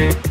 Okay.